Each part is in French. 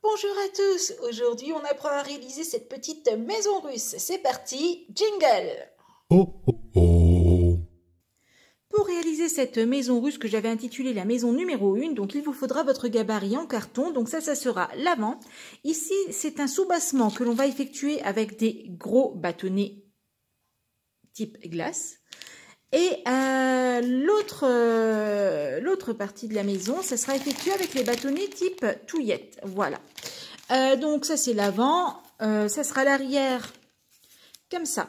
Bonjour à tous, aujourd'hui on apprend à réaliser cette petite maison russe. C'est parti, jingle Oh oh oh Pour réaliser cette maison russe que j'avais intitulée la maison numéro 1, donc il vous faudra votre gabarit en carton, donc ça ça sera l'avant. Ici c'est un soubassement que l'on va effectuer avec des gros bâtonnets type glace. Et euh, l'autre euh, l'autre partie de la maison, ça sera effectué avec les bâtonnets type touillette. Voilà. Euh, donc ça c'est l'avant, ça sera l'arrière comme ça.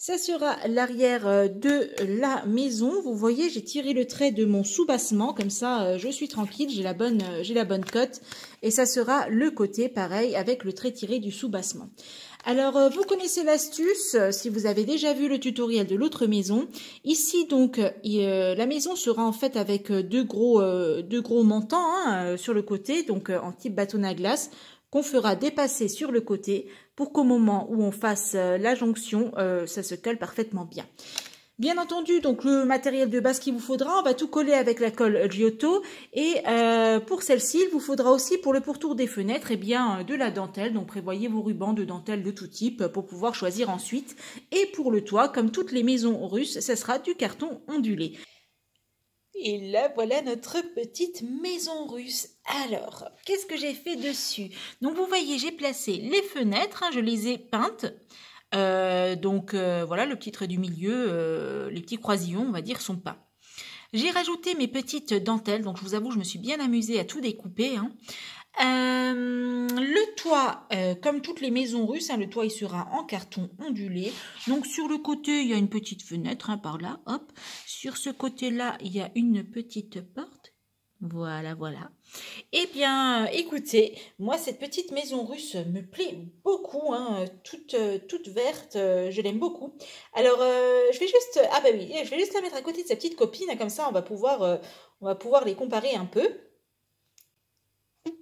Ça sera l'arrière de la maison. Vous voyez, j'ai tiré le trait de mon soubassement. Comme ça, je suis tranquille, j'ai la bonne, j'ai la bonne cote. Et ça sera le côté, pareil, avec le trait tiré du soubassement. Alors, euh, vous connaissez l'astuce, euh, si vous avez déjà vu le tutoriel de l'autre maison. Ici, donc, euh, la maison sera en fait avec deux gros, deux gros montants hein, sur le côté, donc en type bâton à glace, qu'on fera dépasser sur le côté pour qu'au moment où on fasse la jonction, ça se colle parfaitement bien. Bien entendu, donc le matériel de base qu'il vous faudra, on va tout coller avec la colle Giotto. Et euh, pour celle-ci, il vous faudra aussi pour le pourtour des fenêtres, eh bien de la dentelle. Donc prévoyez vos rubans de dentelle de tout type pour pouvoir choisir ensuite. Et pour le toit, comme toutes les maisons russes, ce sera du carton ondulé. Et là, voilà notre petite maison russe. Alors, qu'est-ce que j'ai fait dessus? Donc, vous voyez, j'ai placé les fenêtres, hein, je les ai peintes. Euh, donc euh, voilà, le petit trait du milieu, euh, les petits croisillons, on va dire, sont peints. J'ai rajouté mes petites dentelles, donc je vous avoue, je me suis bien amusée à tout découper. Hein. le toit, comme toutes les maisons russes, hein, le toit il sera en carton ondulé. Donc sur le côté, il y a une petite fenêtre par là, hop. Sur ce côté-là, il y a une petite porte voilà, voilà. Eh bien, écoutez, moi, cette petite maison russe me plaît beaucoup, hein, toute, euh, toute verte, euh, je l'aime beaucoup. Alors, euh, je vais juste, ah bah oui, je vais juste la mettre à côté de sa petite copine, comme ça, on va pouvoir, on va pouvoir les comparer un peu.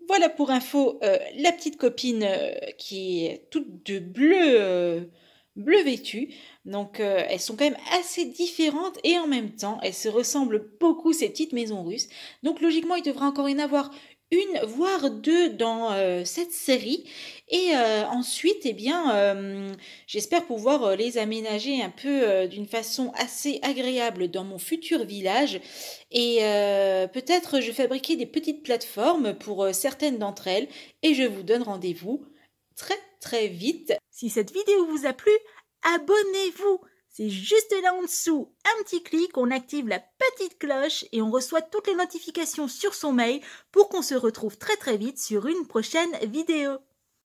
Voilà pour info, la petite copine qui est toute de bleu bleu vêtu. Donc euh, elles sont quand même assez différentes et en même temps elles se ressemblent beaucoup ces petites maisons russes. Donc logiquement il devrait encore y en avoir une voire deux dans euh, cette série et euh, ensuite eh bien j'espère pouvoir les aménager un peu d'une façon assez agréable dans mon futur village et peut-être je fabriquer des petites plateformes pour certaines d'entre elles et je vous donne rendez-vous très très vite. Si cette vidéo vous a plu, abonnez-vous. C'est juste là en dessous, un petit clic, on active la petite cloche et on reçoit toutes les notifications sur son mail pour qu'on se retrouve très très vite sur une prochaine vidéo.